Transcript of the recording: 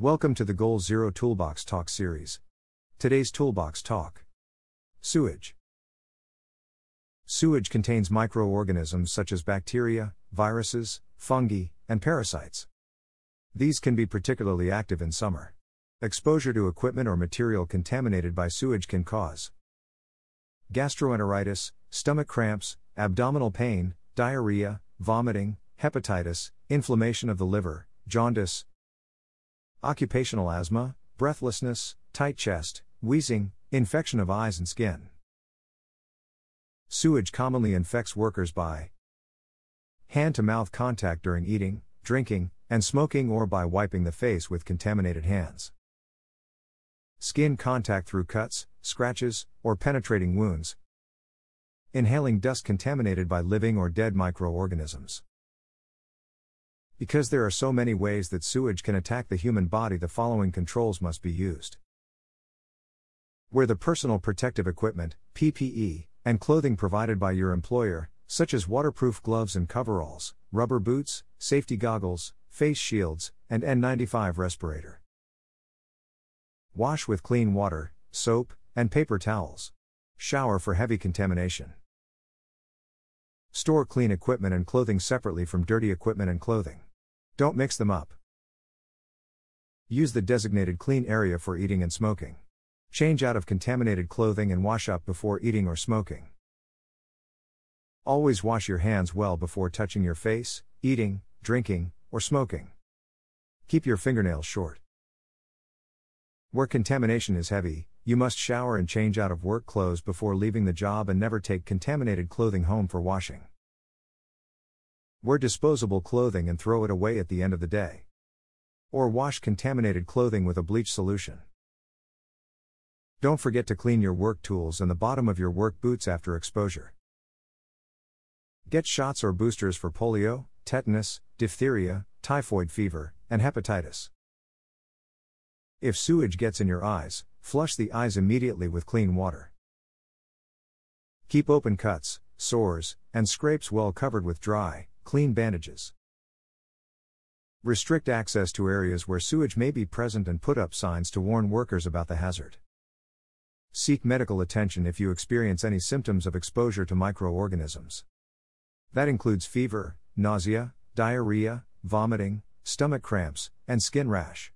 Welcome to the Goal Zero Toolbox Talk series. Today's Toolbox Talk Sewage. Sewage contains microorganisms such as bacteria, viruses, fungi, and parasites. These can be particularly active in summer. Exposure to equipment or material contaminated by sewage can cause gastroenteritis, stomach cramps, abdominal pain, diarrhea, vomiting, hepatitis, inflammation of the liver, jaundice, occupational asthma, breathlessness, tight chest, wheezing, infection of eyes and skin. Sewage commonly infects workers by hand to mouth contact during eating, drinking, and smoking or by wiping the face with contaminated hands. Skin contact through cuts, scratches, or penetrating wounds. Inhaling dust contaminated by living or dead microorganisms. Because there are so many ways that sewage can attack the human body, the following controls must be used. Wear the personal protective equipment, PPE, and clothing provided by your employer, such as waterproof gloves and coveralls, rubber boots, safety goggles, face shields, and N95 respirator. Wash with clean water, soap, and paper towels. Shower for heavy contamination. Store clean equipment and clothing separately from dirty equipment and clothing. Don't mix them up. Use the designated clean area for eating and smoking. Change out of contaminated clothing and wash up before eating or smoking. Always wash your hands well before touching your face, eating, drinking, or smoking. Keep your fingernails short. Where contamination is heavy, you must shower and change out of work clothes before leaving the job and never take contaminated clothing home for washing. Wear disposable clothing and throw it away at the end of the day. Or wash contaminated clothing with a bleach solution. Don't forget to clean your work tools and the bottom of your work boots after exposure. Get shots or boosters for polio, tetanus, diphtheria, typhoid fever, and hepatitis. If sewage gets in your eyes, flush the eyes immediately with clean water. Keep open cuts, sores, and scrapes well covered with dry, Clean bandages. Restrict access to areas where sewage may be present and put up signs to warn workers about the hazard. Seek medical attention if you experience any symptoms of exposure to microorganisms. That includes fever, nausea, diarrhea, vomiting, stomach cramps, and skin rash.